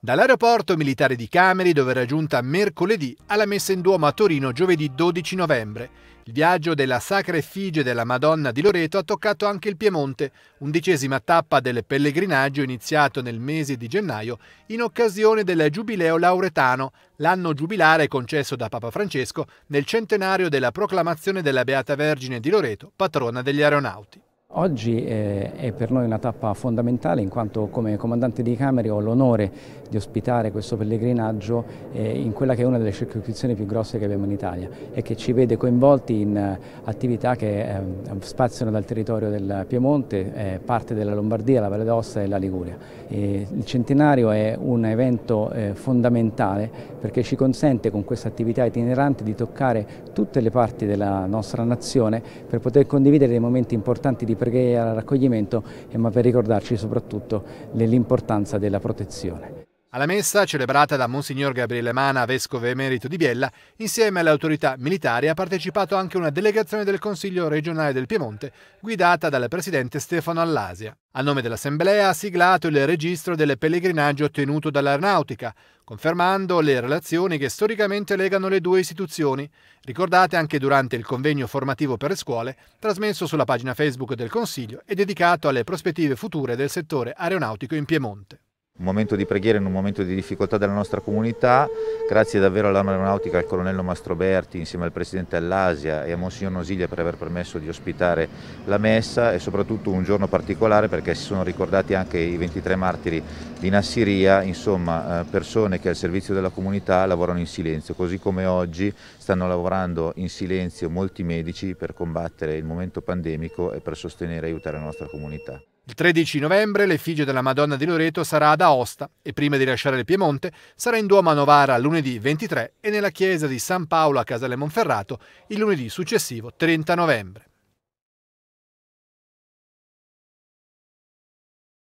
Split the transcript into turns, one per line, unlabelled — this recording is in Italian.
Dall'aeroporto militare di Cameri, dove era giunta mercoledì, alla messa in Duomo a Torino giovedì 12 novembre. Il viaggio della Sacra Effigie della Madonna di Loreto ha toccato anche il Piemonte, undicesima tappa del pellegrinaggio iniziato nel mese di gennaio in occasione del Giubileo Lauretano, l'anno giubilare concesso da Papa Francesco nel centenario della proclamazione della Beata Vergine di Loreto, patrona degli aeronauti.
Oggi eh, è per noi una tappa fondamentale in quanto come comandante di Camere ho l'onore di ospitare questo pellegrinaggio eh, in quella che è una delle circoscrizioni più grosse che abbiamo in Italia e che ci vede coinvolti in eh, attività che spaziano dal territorio del Piemonte, parte della Lombardia, la Valle d'Osta e la Liguria. il centenario è un evento fondamentale perché ci consente con questa attività itinerante di toccare tutte le parti della nostra nazione per poter condividere dei momenti importanti di preghiera, raccoglimento, ma per ricordarci soprattutto dell'importanza della protezione.
Alla messa, celebrata da Monsignor Gabriele Mana, vescovo emerito di Biella, insieme alle autorità militari ha partecipato anche una delegazione del Consiglio regionale del Piemonte, guidata dal presidente Stefano Allasia. A nome dell'Assemblea ha siglato il registro del pellegrinaggio ottenuto dall'aeronautica, confermando le relazioni che storicamente legano le due istituzioni, ricordate anche durante il convegno formativo per le scuole, trasmesso sulla pagina Facebook del Consiglio e dedicato alle prospettive future del settore aeronautico in Piemonte
un momento di preghiera in un momento di difficoltà della nostra comunità, grazie davvero all'aeronautica, al colonnello Mastroberti insieme al presidente Allasia e a Monsignor Nosiglia per aver permesso di ospitare la messa. E soprattutto un giorno particolare perché si sono ricordati anche i 23 martiri di Nassiria, insomma eh, persone che al servizio della comunità lavorano in silenzio, così come oggi stanno lavorando in silenzio molti medici per combattere il momento pandemico e per sostenere e aiutare la nostra comunità.
Il 13 novembre l'effigie della Madonna di Loreto sarà ad Aosta e prima di lasciare il Piemonte sarà in Duomo a Novara lunedì 23 e nella chiesa di San Paolo a Casale Monferrato il lunedì successivo 30 novembre.